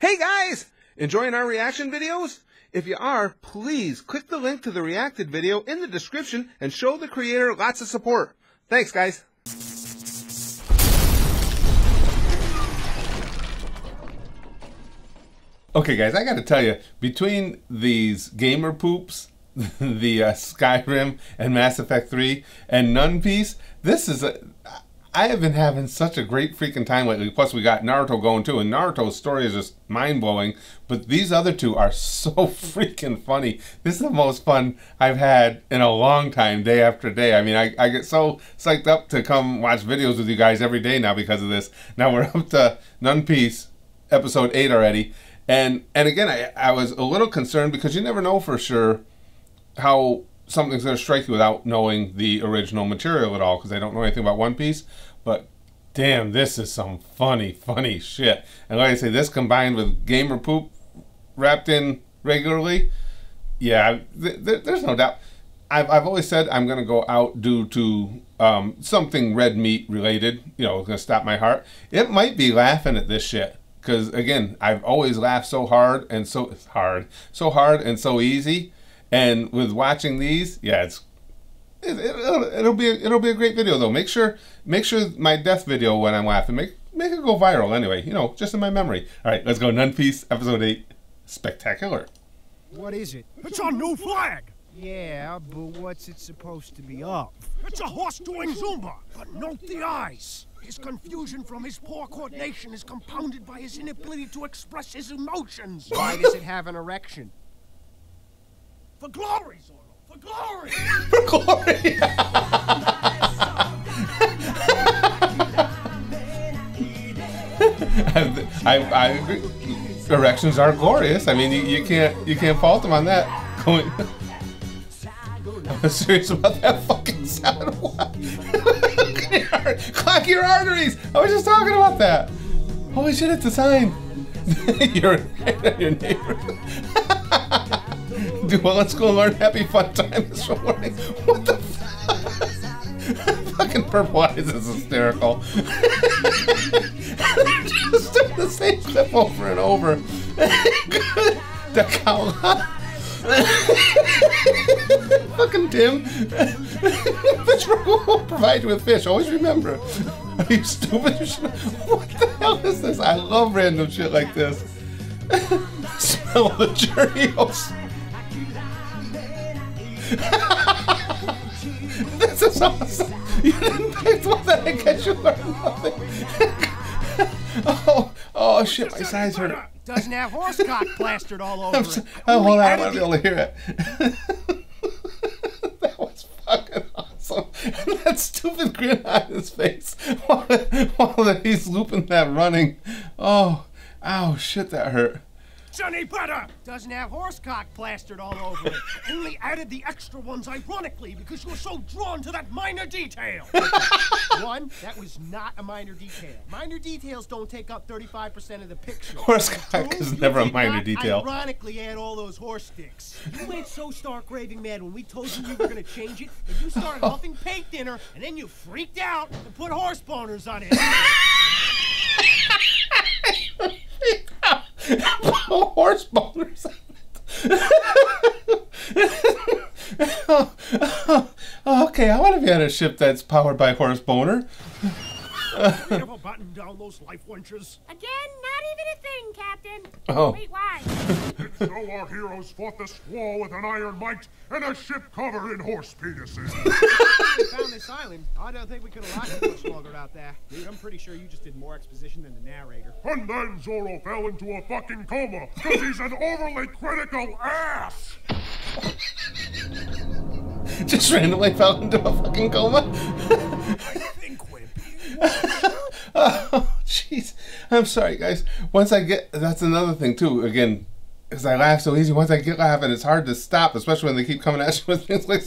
Hey guys! Enjoying our reaction videos? If you are, please click the link to the reacted video in the description and show the creator lots of support. Thanks guys! Okay guys, I gotta tell you, between these gamer poops, the uh, Skyrim and Mass Effect 3 and None Piece, this is a... I have been having such a great freaking time lately. Plus, we got Naruto going too, and Naruto's story is just mind blowing. But these other two are so freaking funny. This is the most fun I've had in a long time, day after day. I mean, I, I get so psyched up to come watch videos with you guys every day now because of this. Now we're up to None Piece, episode 8 already. And and again, I, I was a little concerned because you never know for sure how something's going to strike you without knowing the original material at all because I don't know anything about One Piece. But damn, this is some funny, funny shit. And like I say, this combined with gamer poop wrapped in regularly, yeah, th- th- there's no doubt. I've, I've always said I'm going to go out due to um, something red meat related, you know, going to stop my heart. It might be laughing at this shit. Because again, I've always laughed so hard and so hard, so hard and so easy and with watching these, yeah, it's it, will it, it'll be a, it'll be a great video though. Make sure make sure my death video when I'm laughing make make it go viral anyway. You know, just in my memory. All right, let's go. None Piece, episode eight, spectacular. What is it? It's our new flag. Yeah, but what's it supposed to be of? It's a horse doing Zumba, but note the eyes. His confusion from his poor coordination is compounded by his inability to express his emotions. Why does it have an erection? For glory, Zoro! For glory! For glory! I, I, I agree. Erections are glorious. I mean, you, you can't you can't fault them on that. Going. I'm serious about that fucking sound. Clock your arteries. I was just talking about that. Holy shit! It's a sign. your your neighbor. Dude, well, let's go learn happy fun time this morning. What the fuck? fucking purple eyes is hysterical. Just do the same clip over and over. the cow. fucking Tim. Fish will provide you with fish. Always remember. Are you stupid? What the hell is this? I love random shit like this. Smell the Cheerios. this is awesome. You didn't pick one that I guess you learned nothing. oh, oh shit, my size hurt. Doesn't have horse cock plastered all over it. Oh, hold on, I want to be able to hear it. that was fucking awesome. And that stupid grin on his face while, while he's looping that running. Oh, ow, shit, that hurt. Johnny Butter! Doesn't have horse cock plastered all over it. Only added the extra ones ironically because you're so drawn to that minor detail. One, that was not a minor detail. Minor details don't take up 35% of the picture. Horse cock is never a minor detail. Ironically, add all those horse sticks. You went so stark raving mad when we told you you were going to change it, and you started huffing paint dinner, and then you freaked out and put horse boners on it. horse boners. okay, I want to be on a ship that's powered by horse boner. we ever button down those life wenches? Again, not even a thing, Captain. Oh. Wait, why? it's so our heroes fought this war with an iron might and a ship covered in horse penises. we found this island. I don't think we could have lasted much longer out there. Dude, I'm pretty sure you just did more exposition than the narrator. And then Zoro fell into a fucking coma because he's an overly critical ass. just randomly fell into a fucking coma. I think we're oh, jeez. I'm sorry, guys. Once I get, that's another thing too. Again, because I laugh so easy. Once I get laughing, it's hard to stop, especially when they keep coming at you with things like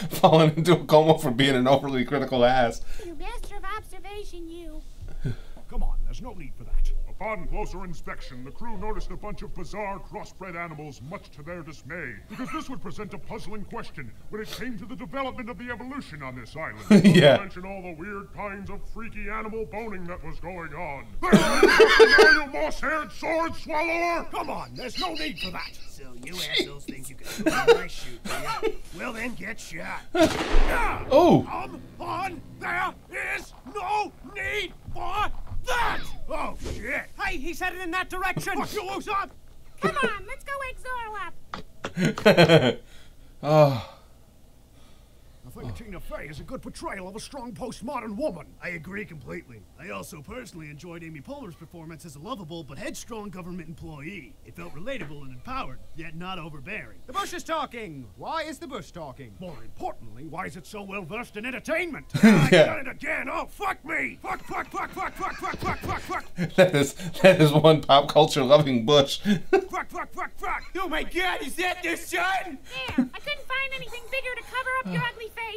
falling into a coma for being an overly critical ass. You master of observation, you. Come on, there's no need for that. A On closer inspection, the crew noticed a bunch of bizarre crossbred animals, much to their dismay, because this would present a puzzling question when it came to the development of the evolution on this island. Not Yeah. to mention all the weird kinds of freaky animal boning that was going on. There you moss-haired sword swallower! Come on, there's no need for that. So you assholes think you can shoot when I shoot, do? Well then, get shot. Oh, um, Come on, there is no need for that. Oh shit! Hey, he's headed in that direction. Fuck you, Usopp! Come on, let's go wake Zoro up. oh, I think Tina Fey is a good portrayal of a strong postmodern woman. I agree completely. I also personally enjoyed Amy Poehler's performance as a lovable but headstrong government employee. It felt relatable and empowered, yet not overbearing. The bush is talking. Why is the bush talking? More importantly, why is it so well versed in entertainment? Yeah. I done it again. Oh, fuck me! Fuck, fuck, fuck, fuck, fuck, fuck, fuck, fuck, fuck, that is that is one pop culture loving Bush. fuck, fuck, fuck, fuck. Oh my god, is that their son? There, I couldn't find anything bigger to cover up your oh. ugly face.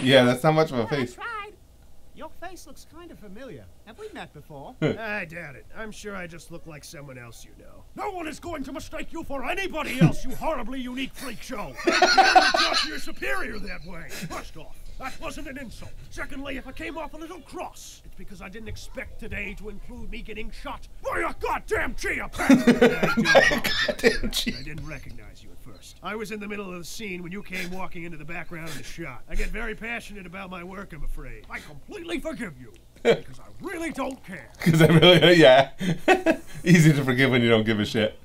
Yeah, that's not much of a face. Your face looks kind of familiar. Have we met before? I doubt it. I'm sure I just look like someone else you know. No one is going to mistake you for anybody else, you horribly unique freak show. How dare you talk to your superior that way? First off, that wasn't an insult. Secondly, if I came off a little cross, it's because I didn't expect today to include me getting shot by a goddamn chia pet. Goddamn gee. I didn't recognize you at first. I was in the middle of the scene when you came walking into the background of the shot. I get very passionate about my work, I'm afraid. I completely forgive you because I really don't care. Because I really, yeah. Easy to forgive when you don't give a shit.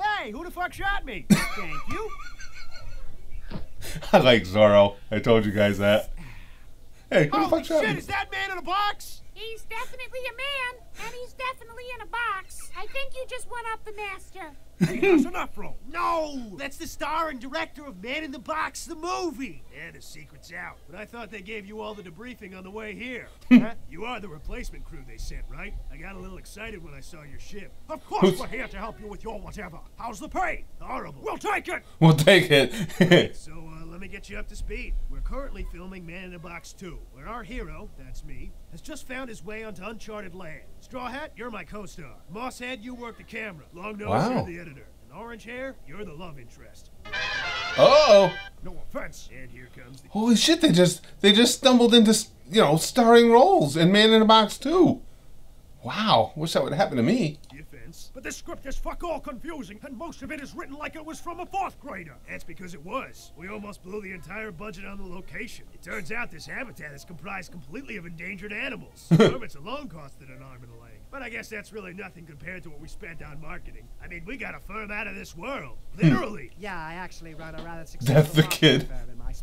Hey, who the fuck shot me? Thank you. I like Zoro. I told you guys that. Hey, who the Holy fuck shot shit, me? is that man in a box? He's definitely a man, and he's definitely in a box. I think you just went up the master. Has an afro. No! That's the star and director of Man in the Box, the movie! And the secret's out. But I thought they gave you all the debriefing on the way here. huh? You are the replacement crew they sent, right? I got a little excited when I saw your ship. Of course we're here to help you with your whatever. How's the pay? Horrible. We'll take it. We'll take it. So, uh, let me get you up to speed. We're currently filming Man in a Box 2, where our hero, that's me, has just found his way onto uncharted land. Straw Hat, you're my co-star. Mosshead, you work the camera. Long Nose, Wow. you're the editor. And Orange Hair, you're the love interest. oh, No offense. And here comes the... holy shit! They just they just stumbled into you know starring roles in Man in a Box 2. Wow, wish that would happen to me. Defense. But this script is fuck all confusing, and most of it is written like it was from a fourth grader. That's because it was. We almost blew the entire budget on the location. It turns out this habitat is comprised completely of endangered animals. Permits alone costed an arm and a leg. But I guess that's really nothing compared to what we spent on marketing. I mean, we got a firm out of this world. Hmm. Literally. Yeah, I actually run a rather That's successful the kid.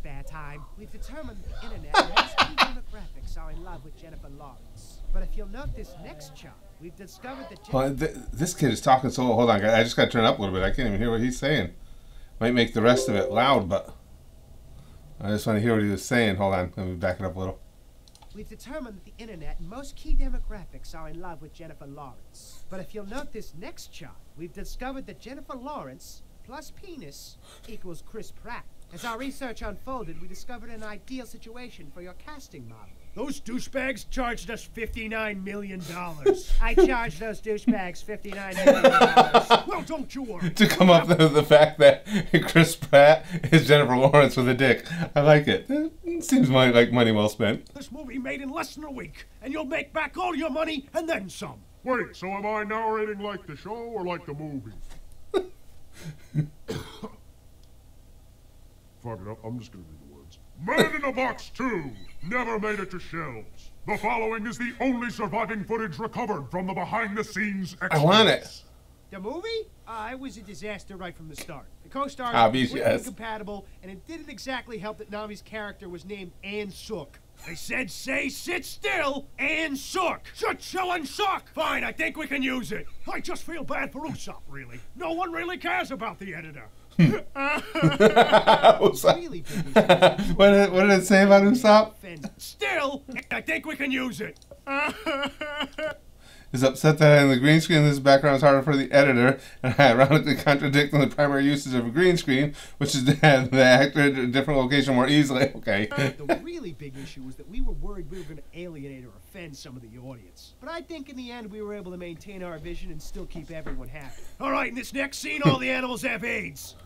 Marketing firm in my spare time. We've determined the internet most demographics are in love with Jennifer Lawrence. But if you'll note this next chart, we've discovered that Well, th- this kid is talking so. Hold on. I just got to turn it up a little bit. I can't even hear what he's saying. Might make the rest of it loud, but I just want to hear what he was saying. Hold on, let me back it up a little. We've determined that the internet and most key demographics are in love with Jennifer Lawrence. But if you'll note this next chart, we've discovered that Jennifer Lawrence plus penis equals Chris Pratt. As our research unfolded, we discovered an ideal situation for your casting model. Those douchebags charged us $59 million. I charged those douchebags $59 million. Well, don't you worry. To come up with the fact that Chris Pratt is Jennifer Lawrence with a dick. I like it. It seems money, like money well spent. This movie made in less than a week, and you'll make back all your money and then some. Wait, so am I narrating like the show or like the movie? Fuck it I'm just gonna read the words. Man in a Box 2 never made it to shelves. The following is the only surviving footage recovered from the behind-the-scenes I want it. The movie? Uh, it was a disaster right from the start. The co-stars Obvious, were completely yes. incompatible, and it didn't exactly help that Nami's character was named Ann Sook. I said, say, sit still, Ann Sook. Shut, shell, and suck! Fine, I think we can use it. I just feel bad for Usopp, really. No one really cares about the editor. Big issue. what, did, what did it say about Usopp? Still, I think we can use it. is upset that in the green screen this background is harder for the editor, and ironically contradicting the primary usage of a green screen, which is to have the actor at a different location more easily. Okay. Uh, the really big issue was that we were worried we were going to alienate or offend some of the audience. But I think in the end we were able to maintain our vision and still keep everyone happy. All right, in this next scene, all the animals have AIDS.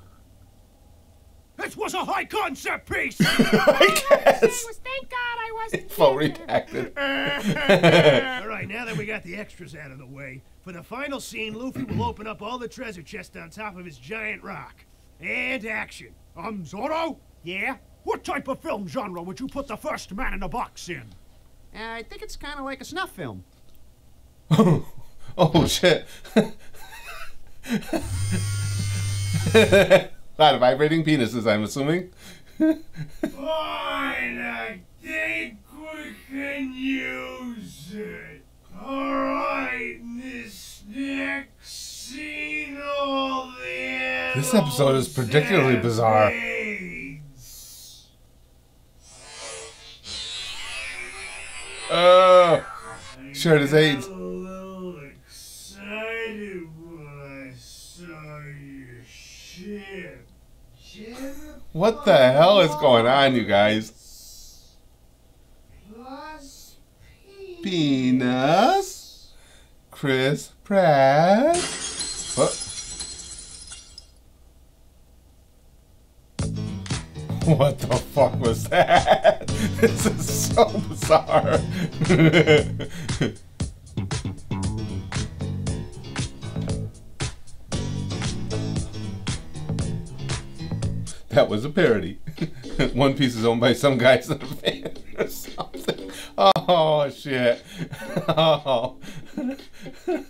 This was a high concept piece. I guess. was thank God I wasn't Full there. redacted. All right, now that we got the extras out of the way, for the final scene, Luffy will open up all the treasure chests on top of his giant rock. And action. um, Zoro, Yeah? what type of film genre would you put the first man in the box in? Uh, I think it's kind of like a snuff film. oh shit. A lot of vibrating penises, I'm assuming. Fine, I think we can use it. Alright, this next scene, all the This episode is particularly bizarre. Oh, sure, his AIDS. a little excited when I saw your ship. What the hell is going on, you guys? Penis. Chris Pratt. What? What the fuck was that? This is so bizarre. that was a parody. One Piece is owned by some guys in a van or something. Oh shit. Oh.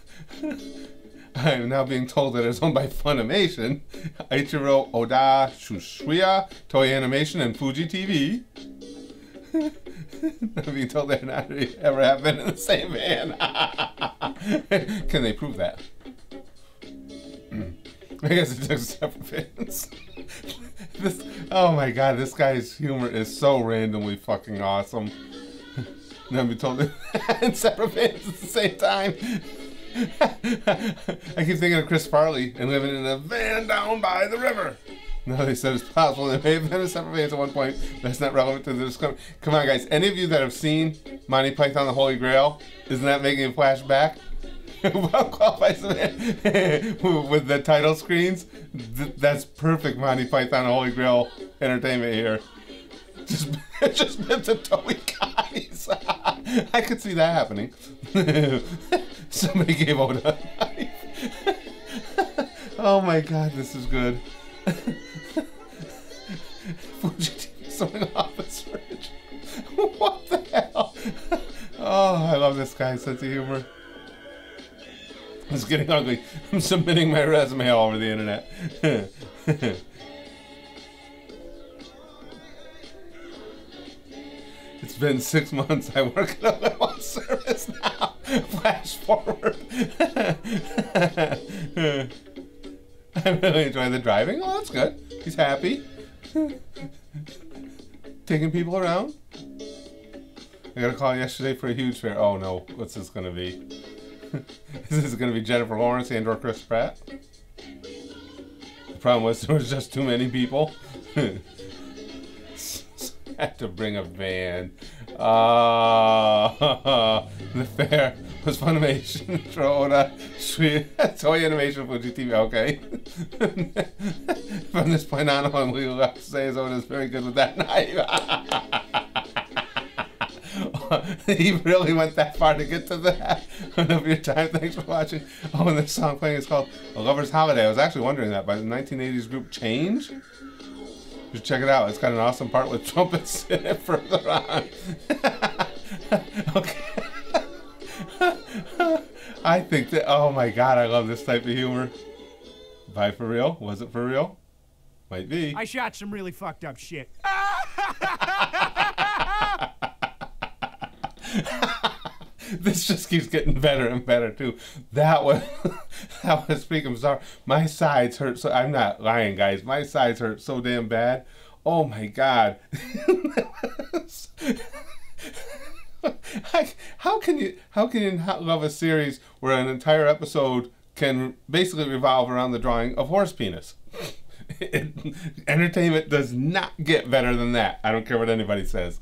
I am now being told that it's owned by Funimation, Ichiro Oda Shueisha, Toei Animation, and Fuji TV. I'm being told they're not ever have been in the same van. Can they prove that? I guess it took separate this, oh my god, this guy's humor is so randomly fucking awesome. Now be told in separate vans at the same time. I keep thinking of Chris Farley and living in a van down by the river. No, they said it's possible they may have been in separate vans at one point. That's not relevant to the discussion. Come on, guys. Any of you that have seen Monty Python the Holy Grail, isn't that making a flashback? Well qualifies man with the title screens. Th- that's perfect Monty Python Holy Grail entertainment here. Just, just Toei guys. I could see that happening. Somebody gave Oda a knife. oh my god, this is good. Fuji TV throwing off his fridge. what the hell? Oh, I love this guy's sense of humor. It's getting ugly. I'm submitting my resume all over the internet. It's been six months. I work at a one service now. Flash forward. I really enjoy the driving. Oh, that's good. He's happy. Taking people around. I got a call yesterday for a huge fair. Oh no, what's this gonna be? This is gonna be Jennifer Lawrence and or Chris Pratt? The problem was there was just too many people. had to bring a van. Uh, the fair was Funimation, Troda, Toei Animation, Fuji TV. Okay. From this point on, all we will have to say is Oda is very good with that knife. he really went that far to get to that. Enough of your time. Thanks for watching. Oh, and this song playing is called A Lover's Holiday. I was actually wondering that by the 1980s group Change. Just check it out. It's got an awesome part with trumpets in it further on. okay. I think that, oh my god, I love this type of humor. Bye for real? Was it for real? Might be. I shot some really fucked up shit. this just keeps getting better and better too. That was that was speaking bizarre. My sides hurt so I'm not lying, guys. My sides hurt so damn bad. Oh my god. How can you how can you not love a series where an entire episode can basically revolve around the drawing of horse penis? It- entertainment does not get better than that. I don't care what anybody says.